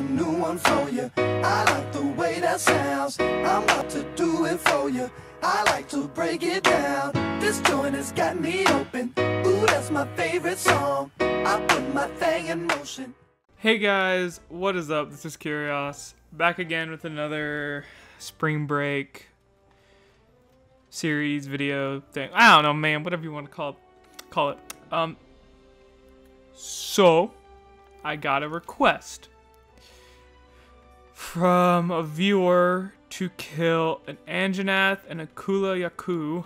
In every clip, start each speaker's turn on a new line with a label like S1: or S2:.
S1: a new one for you. I like the way that sounds. I'm about to do it for you. I like to break it down. This joint has got me open. Ooh, that's my favorite song. I put my thing in motion.
S2: Hey guys, what is up? This is Kyrios, back again with another spring break series video thing. I don't know, man, whatever you want to call it. Call it. Um so I got a request from a viewer to kill an Anjanath and a Kulu-Ya-Ku.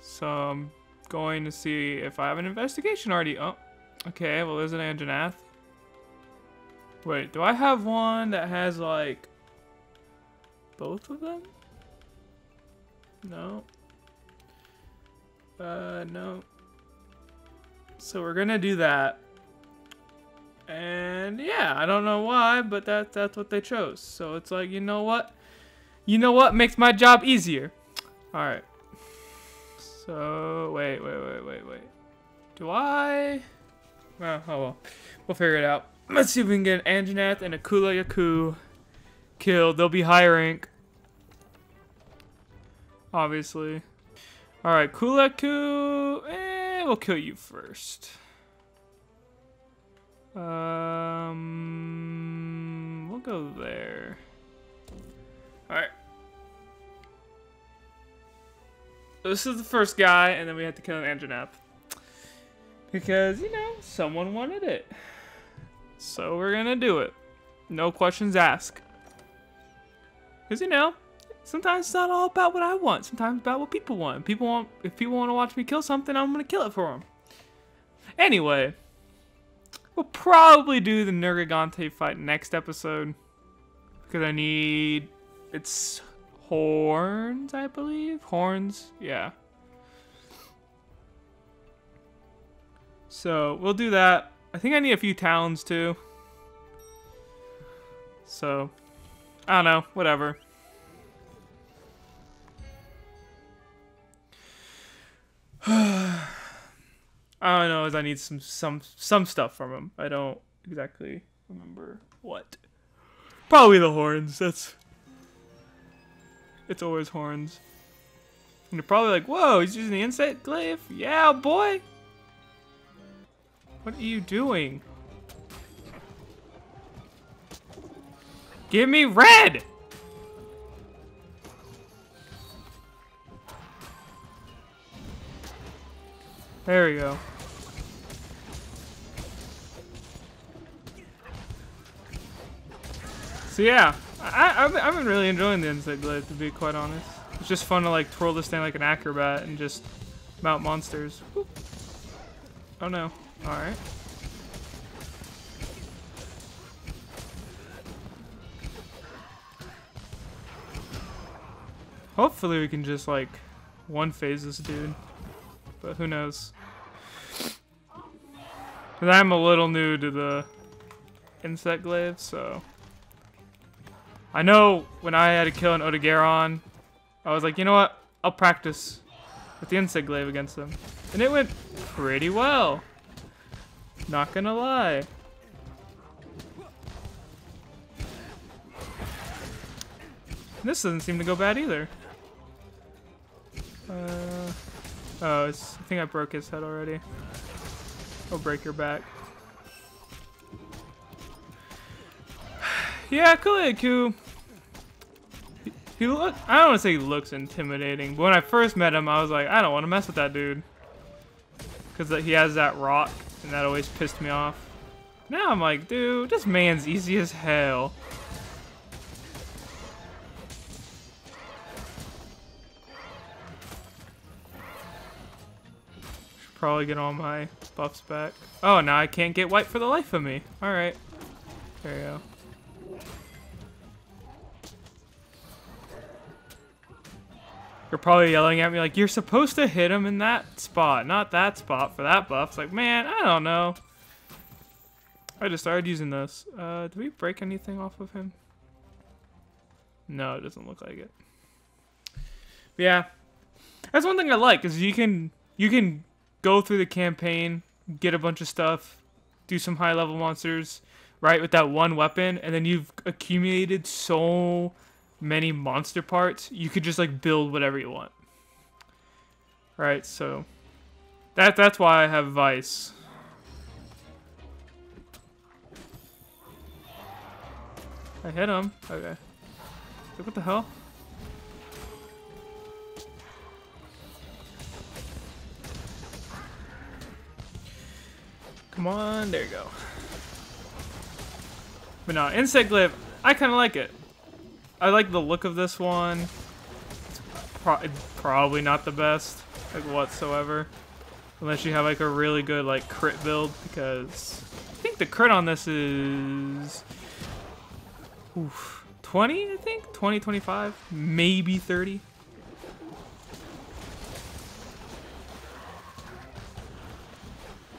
S2: So I'm going to see if I have an investigation already. Oh, okay, well there's an Anjanath. Wait, do I have one that has like both of them? No. Uh, no. So we're gonna do that. And yeah, I don't know why, but that that's what they chose. So it's like, you know what? You know what makes my job easier? Alright. So, wait, wait, wait, wait, wait. Do I? Oh, oh well. We'll figure it out. Let's see if we can get an Anjanath and a Kulu-Ya-Ku killed. They'll be high rank. Obviously. Alright, Kulu-Ya-Ku. Eh, we'll kill you first. Um, we'll go there. Alright. This is the first guy, and then we have to kill an Anjanath. Because, you know, someone wanted it. So we're gonna do it. No questions asked. Because, you know, sometimes it's not all about what I want. Sometimes about what people want. People want, if people want to watch me kill something, I'm gonna kill it for them. Anyway. We'll probably do the Nergigante fight next episode. Because I need... It's horns, I believe? Horns? Yeah. So, we'll do that. I think I need a few towns, too. So, I don't know. Whatever. I know is I need some some some stuff from him. I don't exactly remember what. Probably the horns. That's it's always horns. And you're probably like, whoa, he's using the insect glaive? Yeah, boy. What are you doing? Give me red! There we go. So yeah, I, I've, I've been really enjoying the Insect Glaive, to be quite honest. It's just fun to like twirl this thing like an acrobat and just mount monsters. Oh no. Alright. Hopefully we can just like one phase this dude. But who knows. Cause I'm a little new to the insect Glaive, so I know when I had to kill an Odogaron, I was like, you know what? I'll practice with the Insect Glaive against them. And it went pretty well. Not gonna lie. This doesn't seem to go bad either. Uh, oh, I think I broke his head already. I'll break your back. yeah, Kulu-Ya-Ku. He, look. I don't want to say he looks intimidating, but when I first met him, I was like, I don't want to mess with that dude, because he has that rock, and that always pissed me off. Now I'm like, dude, this man's easy as hell. Should probably get all my buffs back. Oh, now I can't get white for the life of me. Alright. There you go. You're probably yelling at me like, you're supposed to hit him in that spot, not that spot for that buff. It's like, man, I don't know. I just started using this. Uh, do we break anything off of him? No, it doesn't look like it. But yeah. That's one thing I like, is you can you can go through the campaign, get a bunch of stuff, do some high level monsters, right, with that one weapon, and then you've accumulated so many monster parts, you could just like build whatever you want. Right, so that that's why I have Vice. I hit him. Okay. What the hell? Come on, there you go. But now, Insect Glaive, I kind of like it. I like the look of this one. It's pro probably not the best, like whatsoever. Unless you have like a really good like crit build, because I think the crit on this is oof, 20, I think? 20, 25, maybe 30.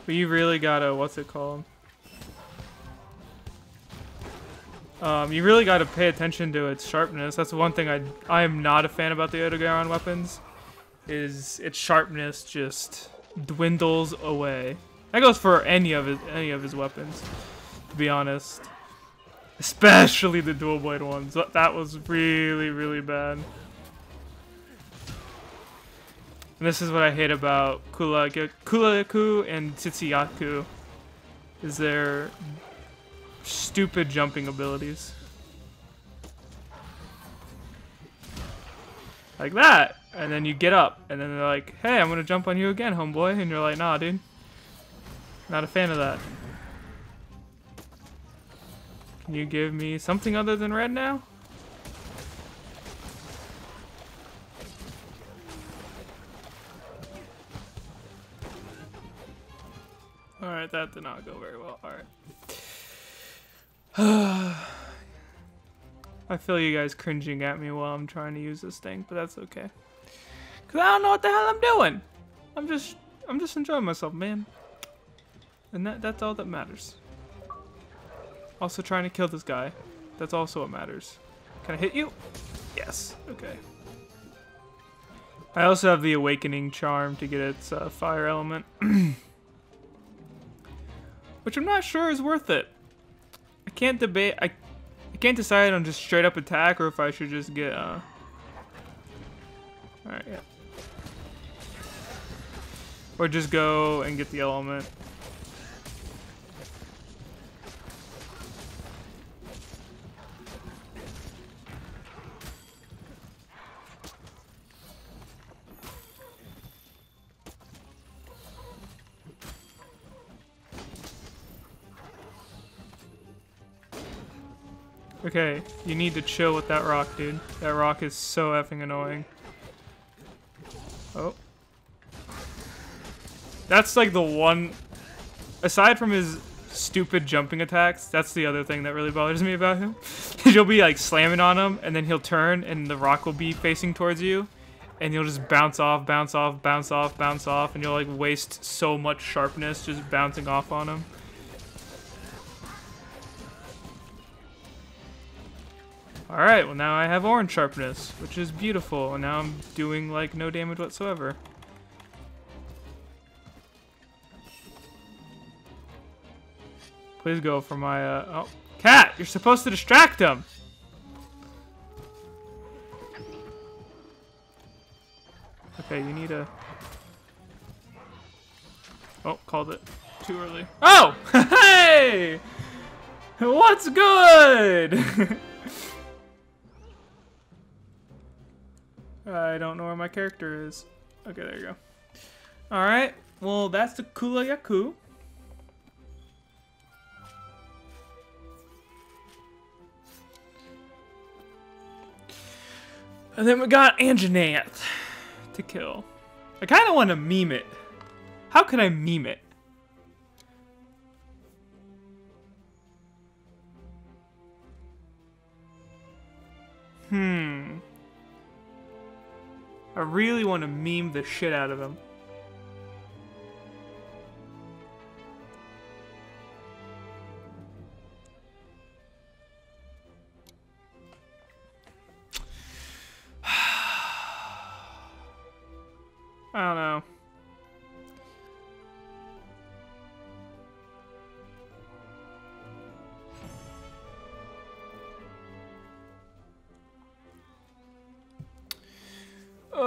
S2: But you really gotta, what's it called? Um, you really gotta pay attention to its sharpness. That's one thing I I am not a fan about the Odogaron weapons. Is its sharpness just dwindles away. That goes for any of his any of his weapons, to be honest. Especially the dual blade ones. That was really, really bad. And this is what I hate about Kula Kulaku and Tzitzi-Ya-Ku. Is their stupid jumping abilities. Like that. And then you get up. And then they're like, hey, I'm going to jump on you again, homeboy. And you're like, nah, dude. Not a fan of that. Can you give me something other than red now? Alright, that did not go very well. Alright. I feel you guys cringing at me while I'm trying to use this thing, but that's okay. Cause I don't know what the hell I'm doing. I'm just I'm just enjoying myself, man. And that that's all that matters. Also trying to kill this guy. That's also what matters. Can I hit you? Yes. Okay. I also have the Awakening Charm to get its uh, fire element. which I'm not sure is worth it. Can't debate. I, I can't decide on just straight up attack or if I should just get. Uh... All right, yeah. Or just go and get the element. Okay, you need to chill with that rock, dude. That rock is so effing annoying. Oh. That's like the one... Aside from his stupid jumping attacks, that's the other thing that really bothers me about him. you'll be like slamming on him, and then he'll turn, and the rock will be facing towards you. And you'll just bounce off, bounce off, bounce off, bounce off, and you'll like waste so much sharpness just bouncing off on him. Alright, well now I have orange sharpness, which is beautiful, and now I'm doing like no damage whatsoever. Please go for my, uh, oh, cat, you're supposed to distract him! Okay, you need a... Oh, called it too early. Oh! Hey! What's good? I don't know where my character is. Okay, there you go. Alright, well, that's the Kulu-Ya-Ku. And then we got Anjanath to kill. I kind of want to meme it. How can I meme it? Hmm. I really want to meme the shit out of him. Uh,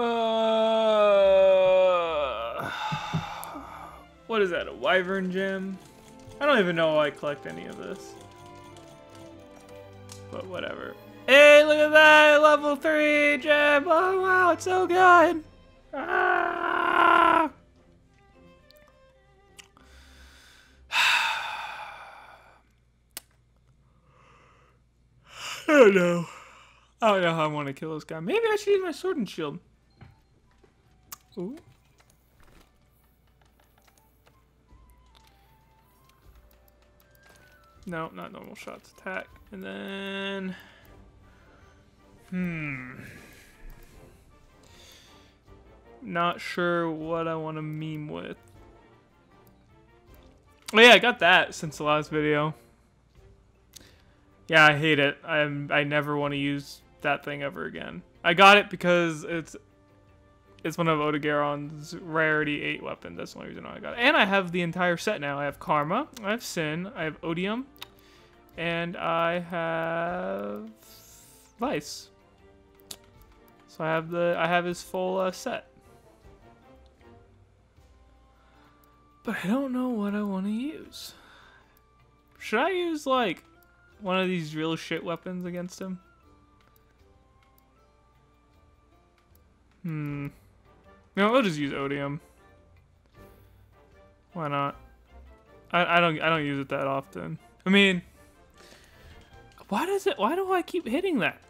S2: what is that, a wyvern gem? I don't even know why I collect any of this. But whatever. Hey, look at that! Level 3 gem! Oh wow, it's so good! Ah! I don't know. I don't know how I want to kill this guy. Maybe I should use my sword and shield. Ooh. No, not normal shots. Attack. And then... Hmm. Not sure what I want to meme with. Oh yeah, I got that since the last video. Yeah, I hate it. I'm I never want to use that thing ever again. I got it because it's it's one of Odogaron's rarity 8 weapons. That's the only reason I got it. And I have the entire set now. I have Karma, I have Sin, I have Odium, and I have Vice. So I have the I have his full uh, set. But I don't know what I want to use. Should I use like one of these real shit weapons against him? Hmm. No, we'll just use odium. Why not? I, I don't I don't use it that often. I mean, why does it? Why do I keep hitting that?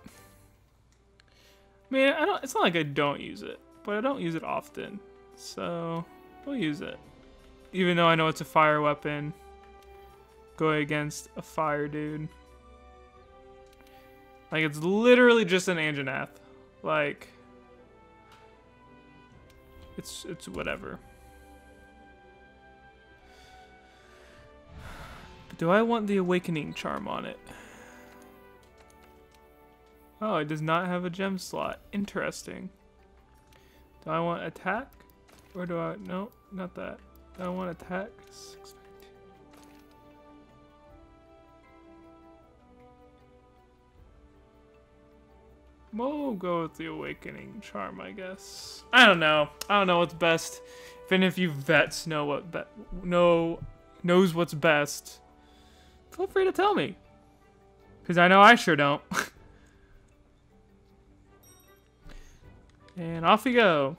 S2: I mean, I don't. It's not like I don't use it, but I don't use it often. So we'll use it, even though I know it's a fire weapon. Going against a fire dude. Like it's literally just an Anjanath. Like it's it's whatever. But do I want the awakening charm on it? Oh, it does not have a gem slot. Interesting. Do I want attack? Or do I... No, not that. Do I want attack? We'll go with the Awakening Charm, I guess. I don't know. I don't know what's best. If any of you vets know what be know knows what's best, feel free to tell me. Because I know I sure don't. and off we go.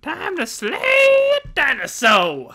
S2: Time to slay a dinosaur!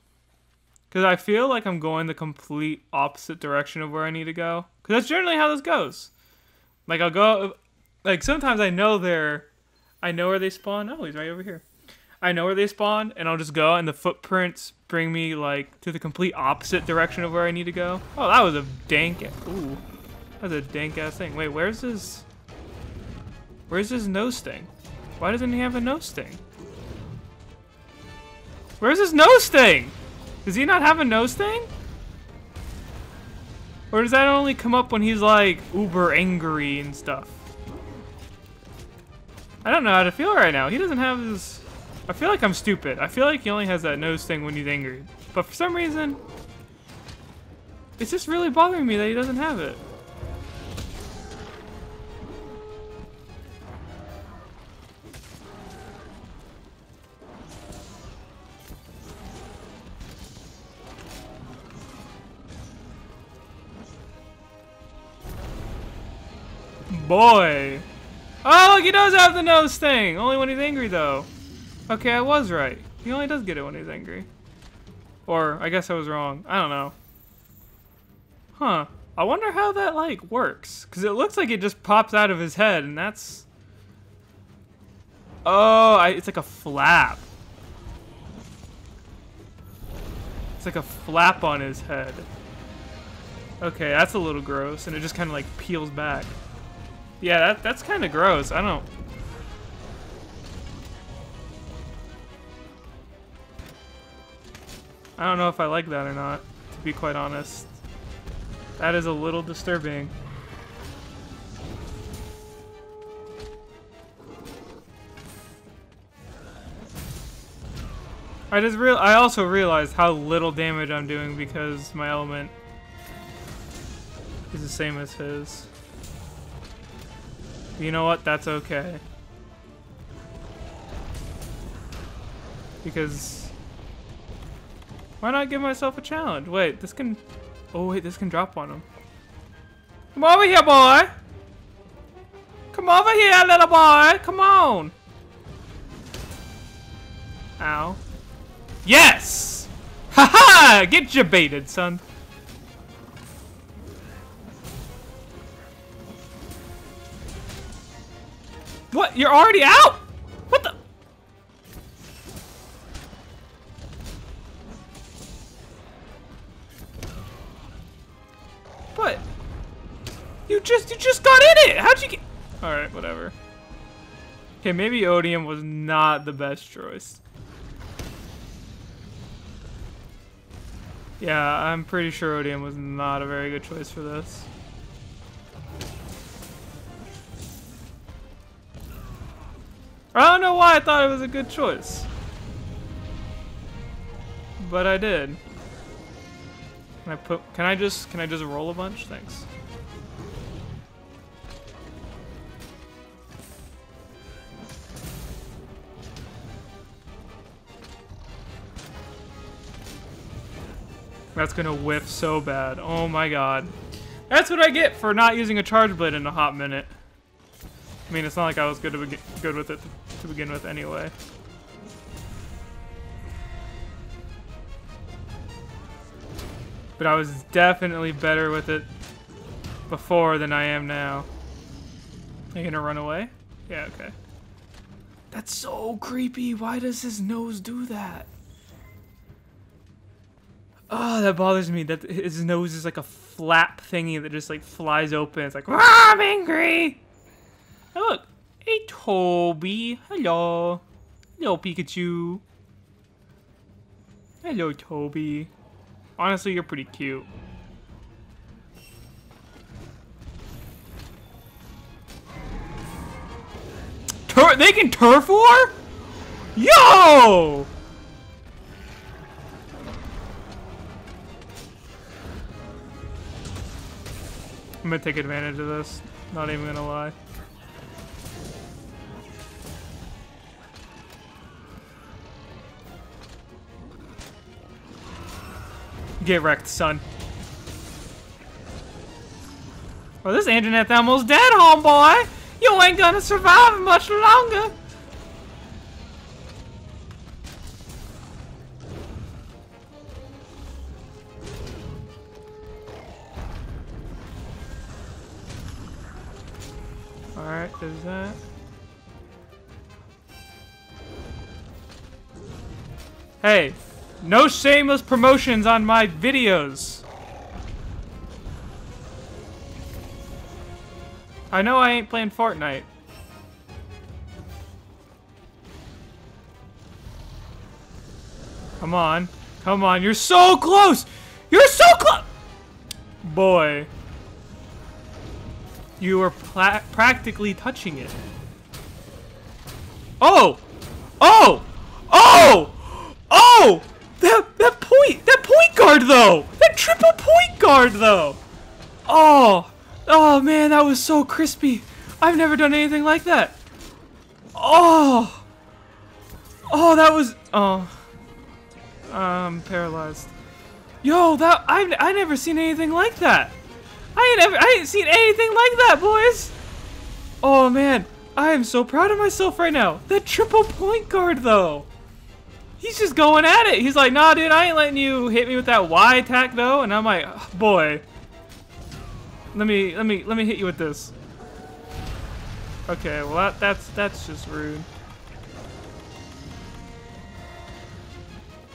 S2: Because I feel like I'm going the complete opposite direction of where I need to go. Because that's generally how this goes. Like, I'll go... Like, sometimes I know they're... I know where they spawn. Oh, he's right over here. I know where they spawn, and I'll just go, and the footprints bring me, like, to the complete opposite direction of where I need to go. Oh, that was a dank... Ooh. That was a dank-ass thing. Wait, where's his... Where's his nose thing? Why doesn't he have a nose thing? Where's his nose thing? Does he not have a nose thing? Or does that only come up when he's like uber angry and stuff? I don't know how to feel right now. He doesn't have his... I feel like I'm stupid. I feel like he only has that nose thing when he's angry. But for some reason, it's just really bothering me that he doesn't have it. Boy. Oh, look, he does have the nose thing. Only when he's angry, though. Okay, I was right. He only does get it when he's angry. Or, I guess I was wrong. I don't know. Huh. I wonder how that, like, works. Because it looks like it just pops out of his head, and that's... Oh, I, it's like a flap. It's like a flap on his head. Okay, that's a little gross, and it just kind of like peels back. Yeah, that that's kind of gross. I don't. I don't know if I like that or not, to be quite honest. That is a little disturbing. I just real I also realized how little damage I'm doing because my element is the same as his. You know what? That's okay. Because why not give myself a challenge? Wait, this can Oh wait, this can drop on him. Come over here, boy. Come over here, little boy. Come on. Ow. Yes! Haha! -ha! Get you baited, son. What? You're already out? What the? What? You just you just got in it. How'd you get? All right, whatever. Okay, maybe Odium was not the best choice. Yeah, I'm pretty sure Odium was not a very good choice for this. I don't know why I thought it was a good choice. But I did. Can I put can I just can I just roll a bunch? Thanks. That's gonna whiff so bad. Oh my god. That's what I get for not using a charge blade in a hot minute. I mean, it's not like I was good, to good with it to begin with anyway. But I was definitely better with it before than I am now. Are you gonna run away? Yeah, okay. That's so creepy. Why does his nose do that? Oh, that bothers me. That his nose is like a flap thingy that just like flies open. It's like, ah, I'm angry. Oh, look, hey Toby. Hello, hello Pikachu. Hello, Toby. Honestly, you're pretty cute. Tur they can turf war? Yo! I'm gonna take advantage of this. Not even gonna lie. Get wrecked, son. Well, this internet almost dead, homeboy. You ain't gonna survive much longer. Alright, there's that. Hey, no shameless promotions on my videos. I know I ain't playing Fortnite. Come on. Come on. You're so close. You're so close. Boy. You were practically touching it. Oh! Oh! Oh! Oh! That point that point guard though! That triple point guard though! Oh! Oh man, that was so crispy. I've never done anything like that. Oh! Oh, that was oh. I'm paralyzed. Yo, that I I never seen anything like that. I ain't ever, I ain't seen anything like that, boys. Oh man, I am so proud of myself right now. That triple point guard though. He's just going at it. He's like, nah, dude, I ain't letting you hit me with that Y attack though. And I'm like, oh, boy. Let me, let me, let me hit you with this. Okay, well that, that's, that's just rude.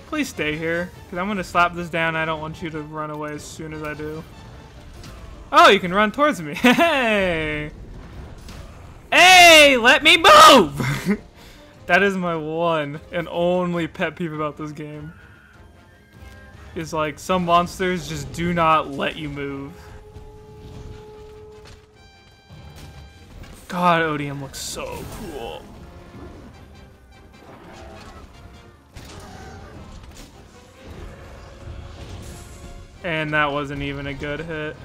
S2: Please stay here, because I'm going to slap this down. I don't want you to run away as soon as I do. Oh, you can run towards me. Hey! Hey, let me move! that is my one and only pet peeve about this game. Is like, some monsters just do not let you move. God, Odium looks so cool. And that wasn't even a good hit.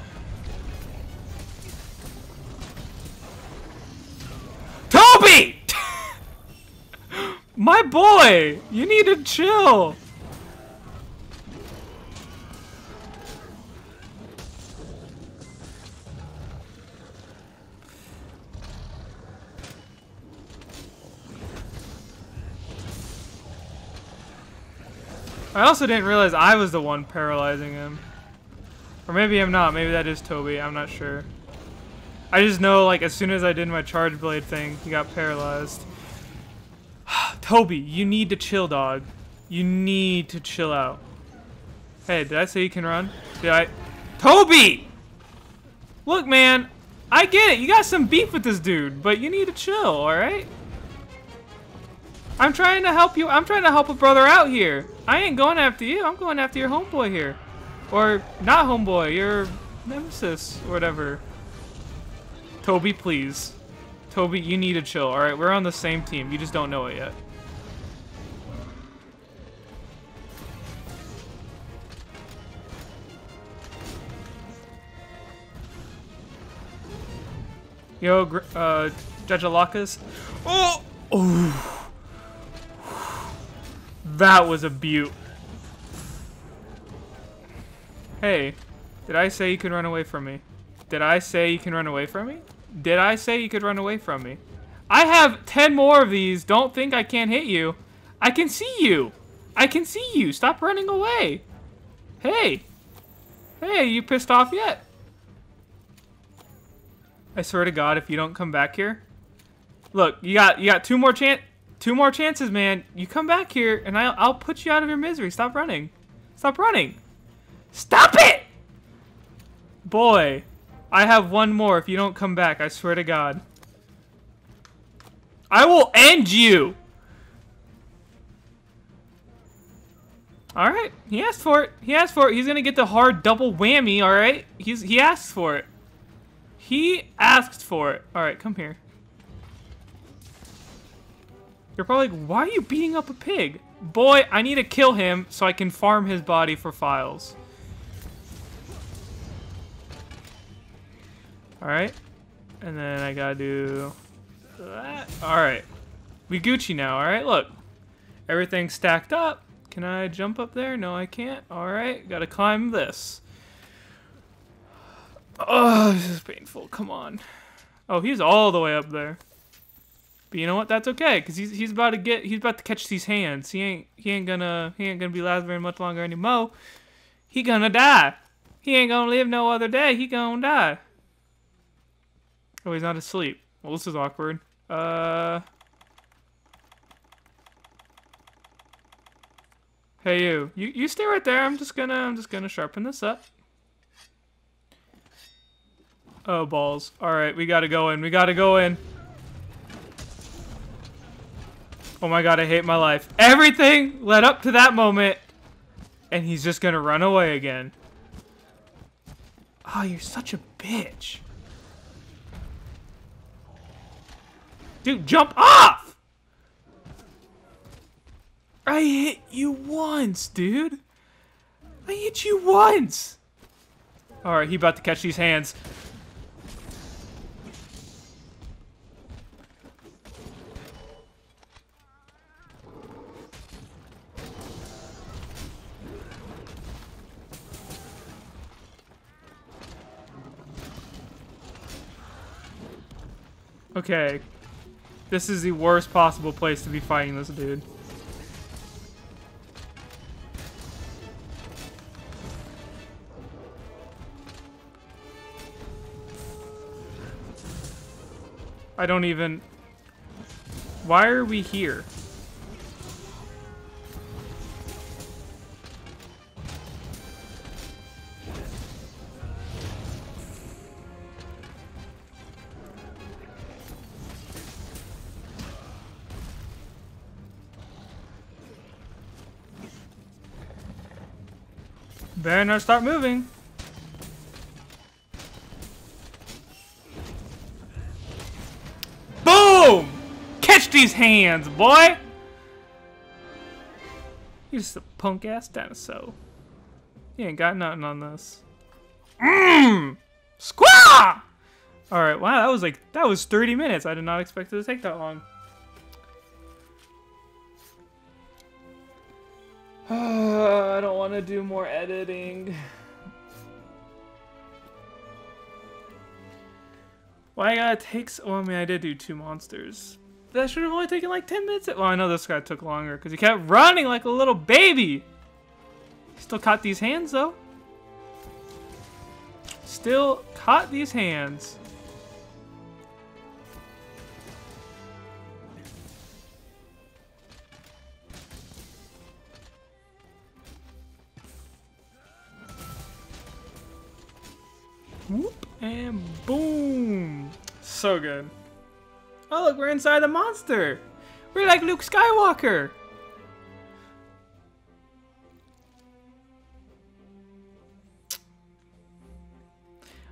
S2: My boy! You need to chill! I also didn't realize I was the one paralyzing him. Or maybe I'm not. Maybe that is Toby. I'm not sure. I just know, like, as soon as I did my charge blade thing, he got paralyzed. Toby, you need to chill, dog. You need to chill out. Hey, did I say you can run? Did I? Toby! Look, man, I get it. You got some beef with this dude, but you need to chill, alright? I'm trying to help you. I'm trying to help a brother out here. I ain't going after you. I'm going after your homeboy here. Or not homeboy, your nemesis, or whatever. Toby, please. Toby, you need to chill, alright? We're on the same team. You just don't know it yet. Yo, uh, Judge Alakas. Oh! That was a beaut. Hey, did I say you can run away from me? Did I say you can run away from me? Did I say you could run away from me? I have 10 more of these. Don't think I can't hit you. I can see you. I can see you. Stop running away. Hey. Hey, you pissed off yet? I swear to God, if you don't come back here. Look, you got you got two more chance two more chances, man. You come back here and I'll I'll put you out of your misery. Stop running. Stop running. Stop it! Boy, I have one more if you don't come back, I swear to God. I will end you! Alright, he asked for it. He asked for it. He's gonna get the hard double whammy, alright? He's he asked for it. He asked for it. Alright, come here. You're probably like, why are you beating up a pig? Boy, I need to kill him so I can farm his body for files. Alright. And then I gotta do that. Alright. We Gucci now, alright? Look. Everything's stacked up. Can I jump up there? No, I can't. Alright, gotta climb this. Oh, this is painful. Come on. Oh, he's all the way up there. But you know what? That's okay, cause he's he's about to get he's about to catch these hands. He ain't he ain't gonna he ain't gonna be last very much longer anymore. He gonna die. He ain't gonna live no other day. He gonna die. Oh, he's not asleep. Well, this is awkward. Uh. Hey, you. You you stay right there. I'm just gonna I'm just gonna sharpen this up. Oh balls. All right, we gotta go in. We gotta go in. Oh my god, I hate my life. Everything led up to that moment, and he's just gonna run away again. Oh, you're such a bitch. Dude, jump off! I hit you once, dude. I hit you once. Alright, he about to catch these hands. Okay, this is the worst possible place to be fighting this dude. I don't even... Why are we here? Better not start moving. Boom! Catch these hands, boy! You're just a punk ass dinosaur. You ain't got nothing on this. Mmm! Squaw! Alright, wow, that was like, that was 30 minutes. I did not expect it to take that long. Want to do more editing. Why uh, I gotta take so, well, I mean, I did do two monsters. That should have only taken like 10 minutes. Well, I know this guy took longer because he kept running like a little baby. Still caught these hands though. Still caught these hands. Whoop, and boom. So good. Oh, look, we're inside the monster. We're like Luke Skywalker.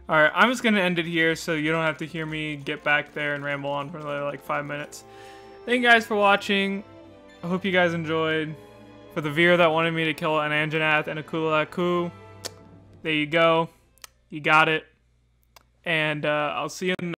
S2: Alright, I'm just to end it here so you don't have to hear me get back there and ramble on for another, like five minutes. Thank you guys for watching. I hope you guys enjoyed. For the viewer that wanted me to kill an Anjanath and a Kulalaku, there you go. You got it. And uh, I'll see you in